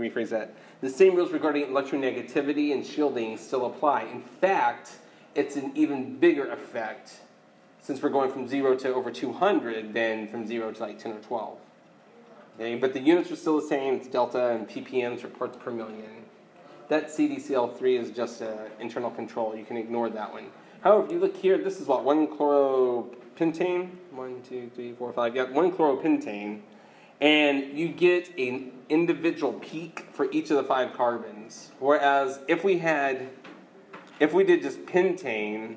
rephrase that. The same rules regarding electronegativity and shielding still apply. In fact, it's an even bigger effect since we're going from 0 to over 200 than from 0 to like 10 or 12. Okay, but the units are still the same, it's delta and ppms or parts per million. That CDCl3 is just an internal control, you can ignore that one. However, if you look here, this is what, one chloropentane? One, two, three, four, five, yeah, one chloropentane. And you get an individual peak for each of the five carbons. Whereas if we had, if we did just pentane,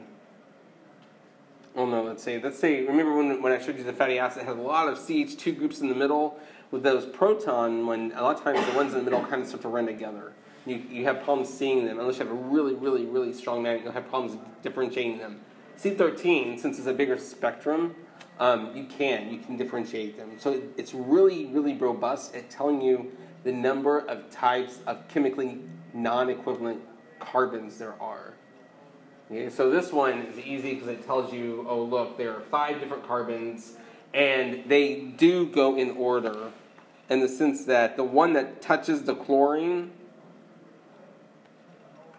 well no, let's say, let's say, remember when, when I showed you the fatty acid had a lot of CH2 groups in the middle? With those proton, when a lot of times the ones in the middle kind of start to run together. You, you have problems seeing them. Unless you have a really, really, really strong magnet, you'll have problems differentiating them. C13, since it's a bigger spectrum, um, you can. You can differentiate them. So it's really, really robust at telling you the number of types of chemically non-equivalent carbons there are. Okay, so this one is easy because it tells you, oh look, there are five different carbons, and they do go in order in the sense that the one that touches the chlorine,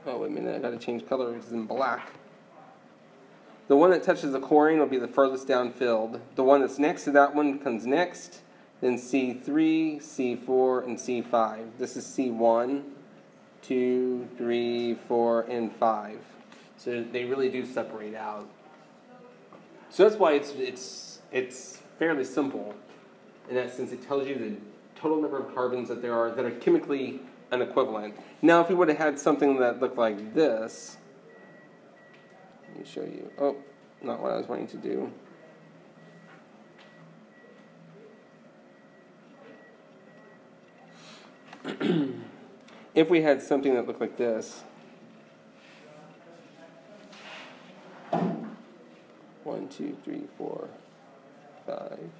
oh wait a minute, I gotta change color it's in black. The one that touches the chlorine will be the furthest downfield. The one that's next to that one comes next, then C3, C4, and C5. This is C1, 2, 3, 4, and 5. So they really do separate out. So that's why it's, it's, it's fairly simple. In that sense, it tells you the total number of carbons that there are that are chemically unequivalent. Now, if we would have had something that looked like this, me show you. Oh, not what I was wanting to do. if we had something that looked like this, one, two, three, four, five.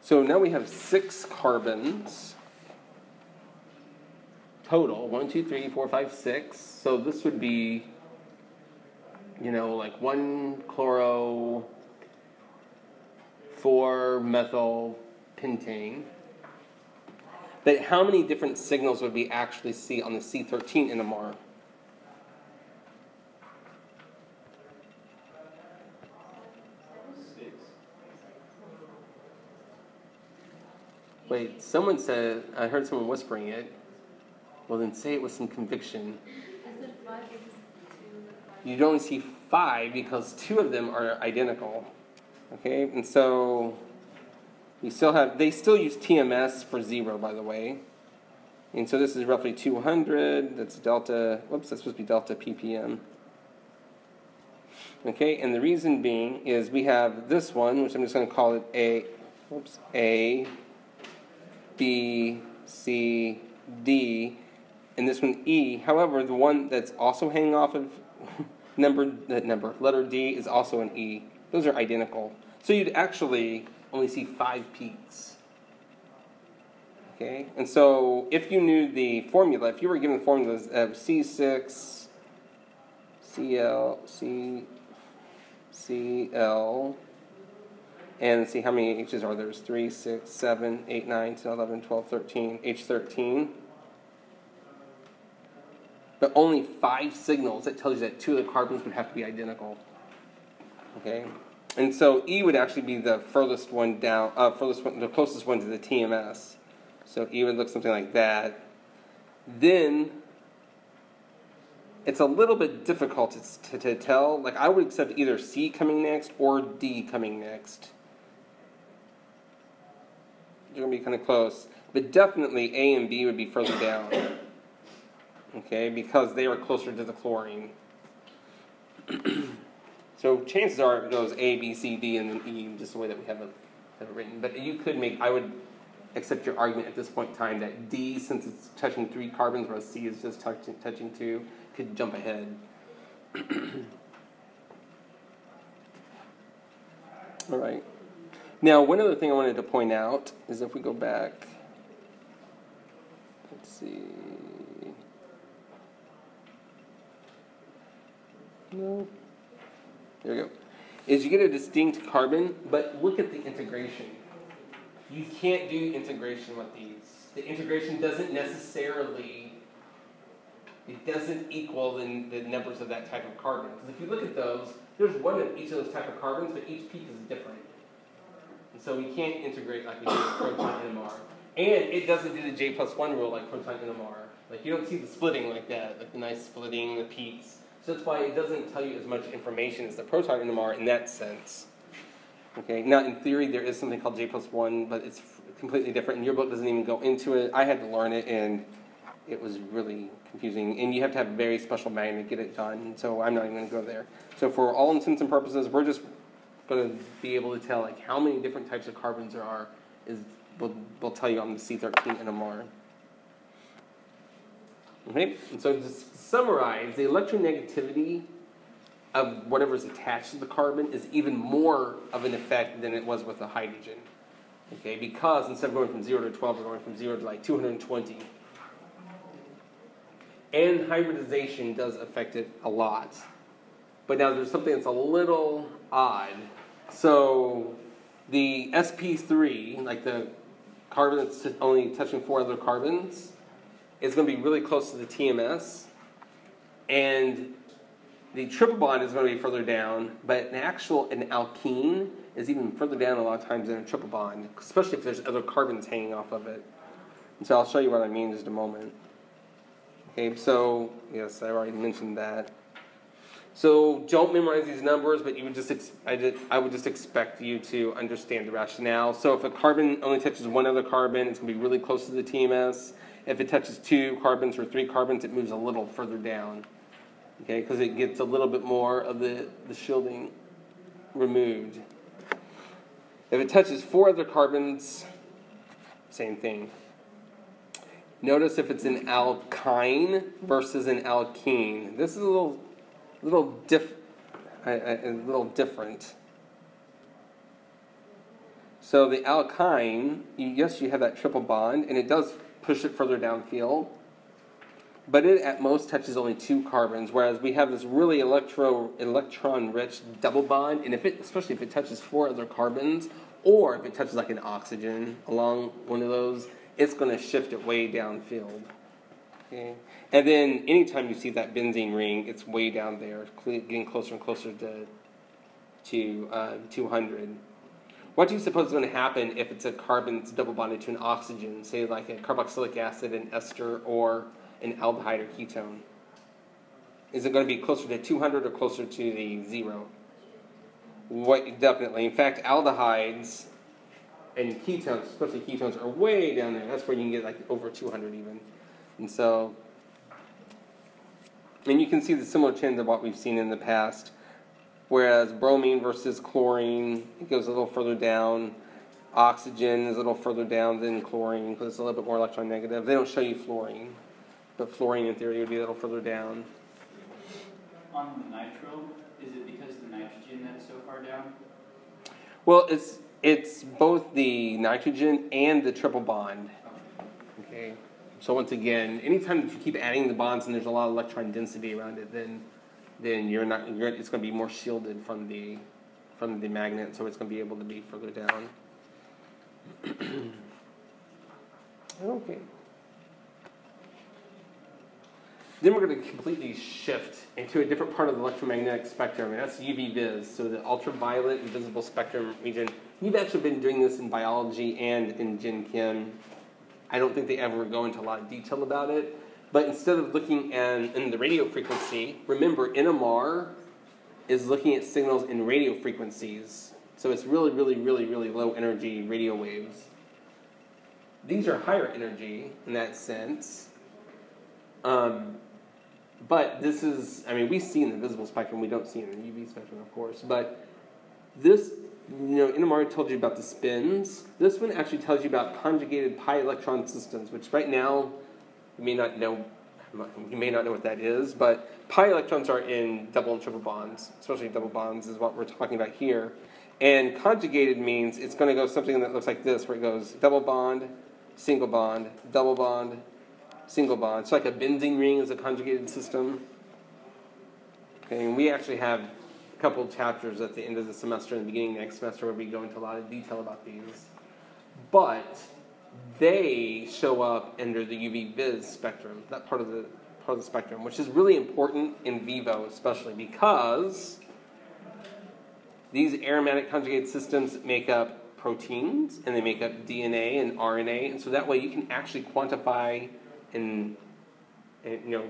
So now we have six carbons total. One, two, three, four, five, six. So this would be, you know, like one chloro, four methyl pentane. But how many different signals would we actually see on the C13 NMR? Wait, someone said, I heard someone whispering it. Well, then say it with some conviction. You'd only see five because two of them are identical. Okay, and so you still have, they still use TMS for zero, by the way. And so this is roughly 200, that's delta, whoops, that's supposed to be delta ppm. Okay, and the reason being is we have this one, which I'm just going to call it A, whoops, A, B, C, D, and this one E. However, the one that's also hanging off of number that number letter D is also an E. Those are identical. So you'd actually only see five peaks. Okay, and so if you knew the formula, if you were given the formulas of C6, CL, C, CL, and see how many H's are there. There's 3, 6, 7, 8, 9, 10, 11, 12, 13, H13 but only five signals that tells you that two of the carbons would have to be identical. Okay, and so E would actually be the furthest one down, uh, furthest one, the closest one to the TMS. So E would look something like that. Then it's a little bit difficult to, to, to tell. Like I would accept either C coming next or D coming next. You're gonna be kind of close, but definitely A and B would be further down okay, because they are closer to the chlorine. so chances are it goes A, B, C, D, and then E, just the way that we have have it written. But you could make, I would accept your argument at this point in time that D, since it's touching three carbons, whereas C is just touching, touching two, could jump ahead. All right. Now, one other thing I wanted to point out is if we go back, let's see. No. There we go. is you get a distinct carbon, but look at the integration. You can't do integration with these. The integration doesn't necessarily, it doesn't equal the, the numbers of that type of carbon. Because if you look at those, there's one of each of those type of carbons, but each peak is different. And so we can't integrate like we do with proton NMR. And it doesn't do the J plus one rule like proton NMR. Like you don't see the splitting like that, like the nice splitting, the peaks. So that's why it doesn't tell you as much information as the proton NMR in that sense. Okay, now in theory there is something called J plus one, but it's completely different, and your book doesn't even go into it. I had to learn it, and it was really confusing. And you have to have a very special magnet to get it done. So I'm not even going to go there. So for all intents and purposes, we're just going to be able to tell like how many different types of carbons there are. Is we'll, we'll tell you on the C13 NMR. Okay, and so to summarize, the electronegativity of whatever is attached to the carbon is even more of an effect than it was with the hydrogen. Okay, because instead of going from 0 to 12, we're going from 0 to like 220. And hybridization does affect it a lot. But now there's something that's a little odd. So the sp3, like the carbon that's only touching four other carbons, is going to be really close to the TMS. And the triple bond is going to be further down, but an actual an alkene is even further down a lot of times than a triple bond, especially if there's other carbons hanging off of it. And so I'll show you what I mean in just a moment. Okay, so yes, I already mentioned that. So don't memorize these numbers, but you would just I, did, I would just expect you to understand the rationale. So if a carbon only touches one other carbon, it's going to be really close to the TMS. If it touches two carbons or three carbons, it moves a little further down. Okay, because it gets a little bit more of the, the shielding removed. If it touches four other carbons, same thing. Notice if it's an alkyne versus an alkene. This is a little, little diff, a, a, a little different. So the alkyne, yes, you have that triple bond, and it does push it further downfield. But it at most touches only two carbons, whereas we have this really electro electron-rich double bond, and if it, especially if it touches four other carbons, or if it touches like an oxygen along one of those, it's going to shift it way downfield. Okay, and then anytime you see that benzene ring, it's way down there, getting closer and closer to to uh, 200. What do you suppose is going to happen if it's a carbon that's double bonded to an oxygen, say like a carboxylic acid, an ester, or an aldehyde or ketone? Is it going to be closer to 200 or closer to the zero? What, definitely. In fact, aldehydes and ketones, especially ketones, are way down there. That's where you can get like over 200 even. And so, and you can see the similar trend of what we've seen in the past whereas bromine versus chlorine it goes a little further down. Oxygen is a little further down than chlorine because it's a little bit more electron negative. They don't show you fluorine, but fluorine in theory would be a little further down. On the nitro, is it because the nitrogen that's so far down? Well, it's it's both the nitrogen and the triple bond. Okay. So once again, anytime that you keep adding the bonds and there's a lot of electron density around it, then then you're not. You're, it's going to be more shielded from the from the magnet, so it's going to be able to be further down. okay. Then we're going to completely shift into a different part of the electromagnetic spectrum, and that's UV vis, so the ultraviolet visible spectrum region. You've actually been doing this in biology and in Gen Chem. I don't think they ever go into a lot of detail about it, but instead of looking at, in the radio frequency, remember NMR is looking at signals in radio frequencies. So it's really, really, really, really low energy radio waves. These are higher energy in that sense. Um, but this is, I mean, we see in the visible spectrum, we don't see in the UV spectrum, of course. But this, you know, NMR told you about the spins. This one actually tells you about conjugated pi electron systems, which right now you may not know you may not know what that is, but pi electrons are in double and triple bonds, especially double bonds is what we're talking about here. And conjugated means it's going to go something that looks like this, where it goes double bond, single bond, double bond, single bond. It's like a benzene ring is a conjugated system. Okay, and we actually have a couple chapters at the end of the semester and the beginning of next semester where we go into a lot of detail about these. But they show up under the UV vis spectrum, that part of the part of the spectrum, which is really important in vivo, especially because these aromatic conjugated systems make up proteins and they make up DNA and RNA, and so that way you can actually quantify and, and you know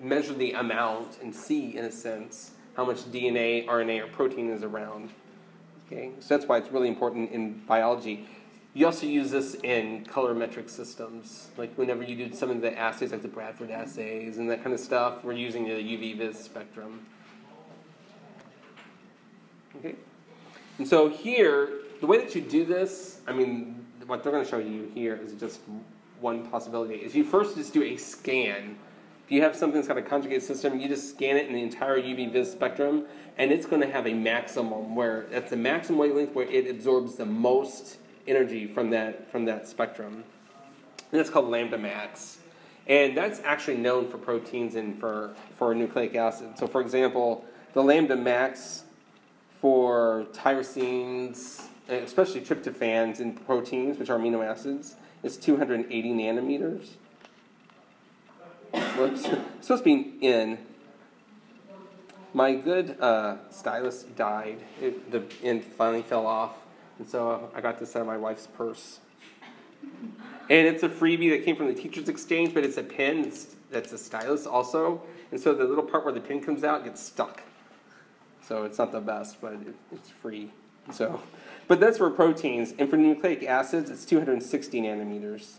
measure the amount and see in a sense how much DNA, RNA, or protein is around. Okay, so that's why it's really important in biology. You also use this in colorimetric systems, like whenever you do some of the assays, like the Bradford assays and that kind of stuff. We're using the UV vis spectrum. Okay, and so here, the way that you do this, I mean, what they're going to show you here is just one possibility. Is you first just do a scan if you have something that's got a conjugate system, you just scan it in the entire UV vis spectrum, and it's going to have a maximum where that's the maximum wavelength where it absorbs the most energy from that from that spectrum. And that's called lambda max. And that's actually known for proteins and for, for nucleic acid. So for example, the lambda max for tyrosines, especially tryptophans in proteins, which are amino acids, is 280 nanometers. It's supposed to be in. My good uh, stylus died. It, the end finally fell off. And so I got this out of my wife's purse. And it's a freebie that came from the teacher's exchange, but it's a pen that's a stylus also. And so the little part where the pen comes out gets stuck. So it's not the best, but it, it's free. So, but that's for proteins. And for nucleic acids, it's 260 nanometers.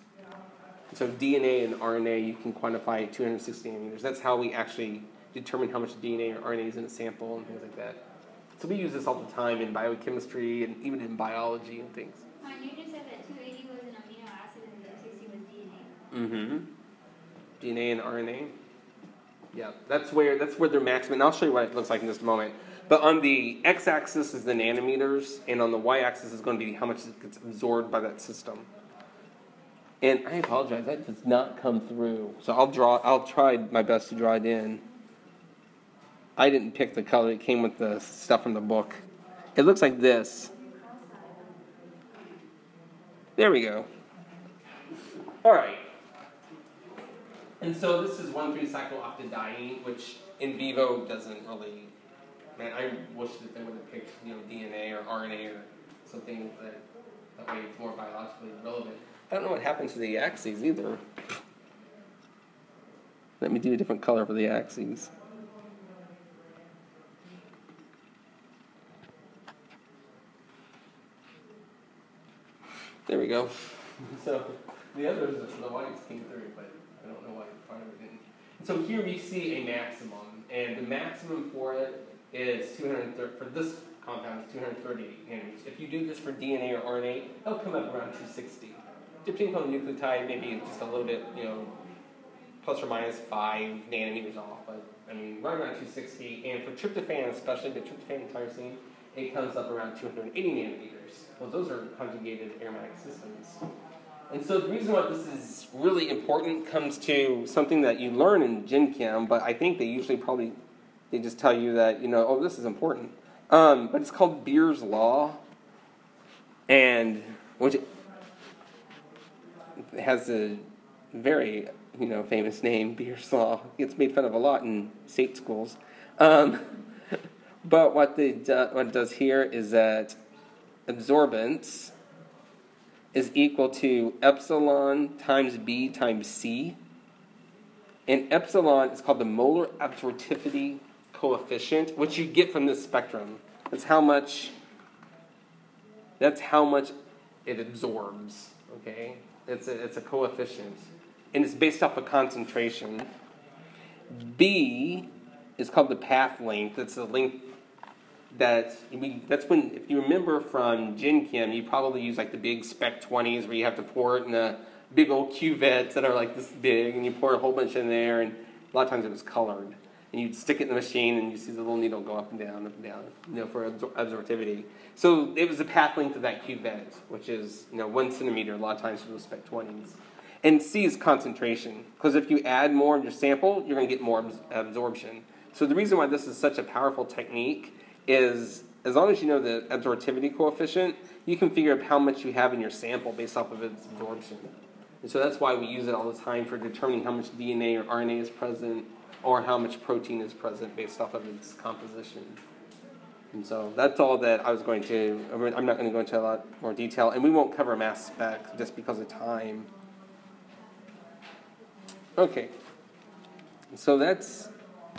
So DNA and RNA, you can quantify at 260 nanometers. That's how we actually determine how much DNA or RNA is in a sample and things like that. So we use this all the time in biochemistry and even in biology and things. you just said that 280 was an amino acid and 260 was DNA. Mm-hmm. DNA and RNA. Yeah, that's where that's where they're maximum. And I'll show you what it looks like in just a moment. But on the x-axis is the nanometers, and on the y-axis is going to be how much it gets absorbed by that system. And I apologize, that does not come through. So I'll draw. I'll try my best to draw it in. I didn't pick the color; it came with the stuff from the book. It looks like this. There we go. All right. And so this is one three 1,3-cyclooctadiene, which in vivo doesn't really. Man, I wish that they would have picked you know DNA or RNA or something that that way it's more biologically relevant. I don't know what happened to the axes either. Let me do a different color for the axes. There we go. So the others, the whites came through, but I don't know why the it didn't. So here we see a maximum, and the maximum for it is 230, for this compound is 230 nanometers. If you do this for DNA or RNA, it'll come up around 260 depending on the nucleotide, maybe just a little bit, you know, plus or minus five nanometers off. But I mean, right around 260. And for tryptophan, especially the tryptophan tyrosine, it comes up around 280 nanometers. Well, those are conjugated aromatic systems. And so the reason why this is really important comes to something that you learn in Gen Chem, but I think they usually probably they just tell you that you know, oh, this is important. Um, but it's called Beer's law, and which has a very you know famous name, Beer's Law. Gets made fun of a lot in state schools. Um, but what they do, what it does here is that absorbance is equal to epsilon times B times C. And epsilon is called the molar absorptivity coefficient, which you get from this spectrum. That's how much that's how much it absorbs. Okay? It's a, it's a coefficient. And it's based off of concentration. B is called the path length. It's the length that we, that's when, if you remember from Gen Chem, you probably use like the big Spec 20s where you have to pour it in the big old cuvettes that are like this big, and you pour a whole bunch in there, and a lot of times it was colored. And you'd stick it in the machine, and you see the little needle go up and down, up and down, you know, for absor- absorptivity. So it was the path length of that cuvette, which is you know one centimeter a lot of times for those spec 20s. And C is concentration, because if you add more in your sample, you're going to get more abs- absorption. So the reason why this is such a powerful technique is as long as you know the absorptivity coefficient, you can figure out how much you have in your sample based off of its absorption. And so that's why we use it all the time for determining how much DNA or RNA is present or how much protein is present based off of its composition. And so that's all that I was going to, I'm not going to go into a lot more detail, and we won't cover mass spec just because of time. Okay. So that's